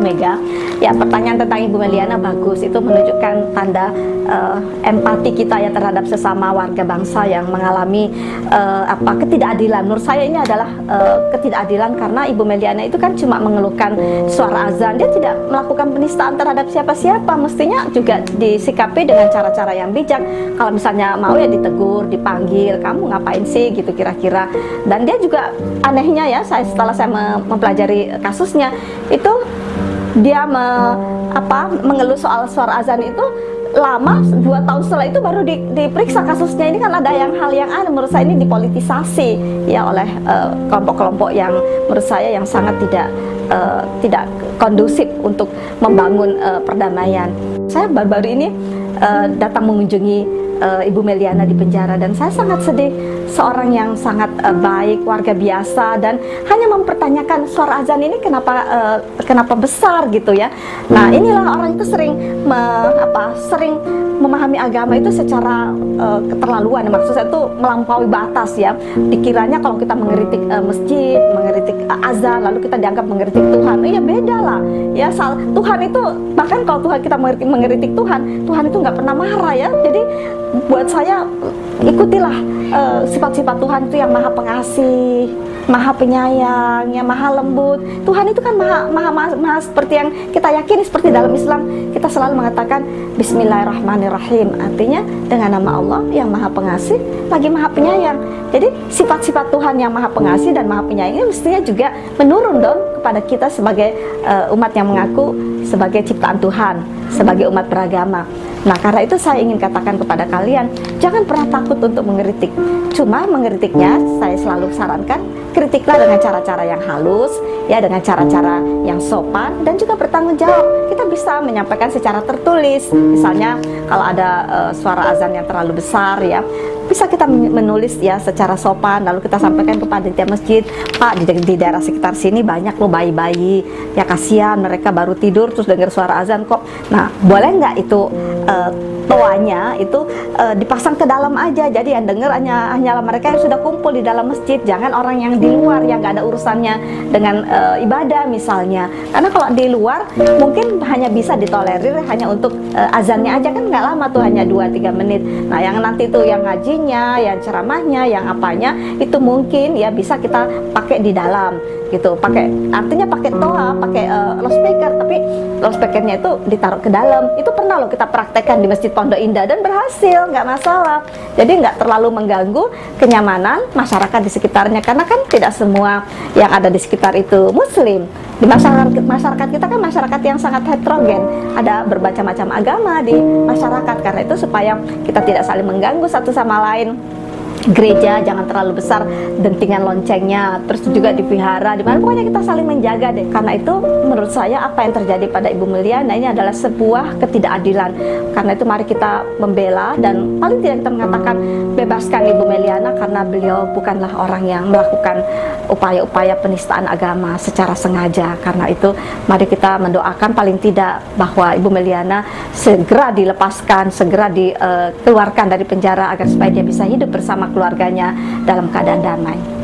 Mega. Ya, pertanyaan tentang Ibu Meliana bagus. Itu menunjukkan tanda uh, empati kita ya terhadap sesama warga bangsa yang mengalami uh, apa ketidakadilan. Menurut saya ini adalah uh, ketidakadilan karena Ibu Meliana itu kan cuma mengeluhkan suara azan. Dia tidak melakukan penistaan terhadap siapa-siapa. Mestinya juga disikapi dengan cara-cara yang bijak. Kalau misalnya mau ya ditegur, dipanggil, kamu ngapain sih gitu kira-kira. Dan dia juga anehnya ya, saya setelah saya mempelajari kasusnya itu dia me, apa mengeluh soal suara azan itu lama dua tahun setelah itu baru di, diperiksa kasusnya ini kan ada yang hal yang aneh menurut saya ini dipolitisasi ya oleh eh, kelompok-kelompok uh, yang menurut saya yang sangat tidak uh, tidak kondusif untuk membangun uh, perdamaian. Saya baru-baru ini uh, datang mengunjungi uh, Ibu Meliana di penjara dan saya sangat sedih seorang yang sangat uh, baik warga biasa dan hanya mempertanyakan suara azan ini kenapa uh, kenapa besar gitu ya. Nah inilah orang itu sering me, apa sering memahami agama itu secara uh, keterlaluan. Maksud saya itu melampaui batas ya. Dikiranya kalau kita mengeritik uh, masjid mengeritik uh, azan lalu kita dianggap mengeritik Tuhan iya beda lah. Ya sal Tuhan itu bahkan kalau Tuhan kita mengeritik Tuhan Tuhan itu nggak pernah marah ya. Jadi buat saya ikutilah eh, sifat-sifat uh, Tuhan itu yang maha pengasih, maha penyayang, yang maha lembut. Tuhan itu kan maha, maha, maha, maha seperti yang kita yakini seperti dalam Islam kita selalu mengatakan Bismillahirrahmanirrahim. Artinya dengan nama Allah yang maha pengasih lagi maha penyayang. Jadi sifat-sifat Tuhan yang maha pengasih dan maha penyayang ini mestinya juga menurun dong kepada kita sebagai uh, umat yang mengaku sebagai ciptaan Tuhan, sebagai umat beragama. Nah, karena itu saya ingin katakan kepada kalian, jangan pernah takut untuk mengeritik. Cuma mengeritiknya saya selalu sarankan kritiklah dengan cara-cara yang halus, ya dengan cara-cara yang sopan dan juga bertanggung jawab. Kita bisa menyampaikan secara tertulis. Misalnya kalau ada uh, suara azan yang terlalu besar ya, bisa kita menulis ya secara sopan lalu kita sampaikan kepada tiap masjid Pak di, di daerah sekitar sini banyak loh bayi-bayi ya kasihan mereka baru tidur terus dengar suara azan kok nah boleh nggak itu uh, toanya itu uh, dipasang ke dalam aja. Jadi yang dengar hanya hanyalah mereka yang sudah kumpul di dalam masjid. Jangan orang yang di luar yang nggak ada urusannya dengan uh, ibadah misalnya. Karena kalau di luar mungkin hanya bisa ditolerir hanya untuk uh, azannya aja. Kan nggak lama tuh hanya 2-3 menit. Nah yang nanti tuh yang ngajinya yang ceramahnya yang apanya itu mungkin ya bisa kita pakai di dalam gitu. Pakai artinya pakai toa pakai uh, loudspeaker. Tapi loudspeakernya itu ditaruh ke dalam. Itu pernah loh kita praktekkan di masjid Pondok Indah dan berhasil, nggak masalah. Jadi nggak terlalu mengganggu kenyamanan masyarakat di sekitarnya karena kan tidak semua yang ada di sekitar itu muslim. Di masyarakat masyarakat kita kan masyarakat yang sangat heterogen, ada berbagai macam agama di masyarakat karena itu supaya kita tidak saling mengganggu satu sama lain gereja jangan terlalu besar dentingan loncengnya terus juga dipihara di mana pokoknya kita saling menjaga deh. Karena itu menurut saya apa yang terjadi pada Ibu Meliana ini adalah sebuah ketidakadilan. Karena itu mari kita membela dan paling tidak kita mengatakan bebaskan Ibu Meliana karena beliau bukanlah orang yang melakukan upaya-upaya penistaan agama secara sengaja karena itu mari kita mendoakan paling tidak bahwa Ibu Meliana segera dilepaskan segera dikeluarkan dari penjara agar supaya dia bisa hidup bersama keluarganya dalam keadaan damai.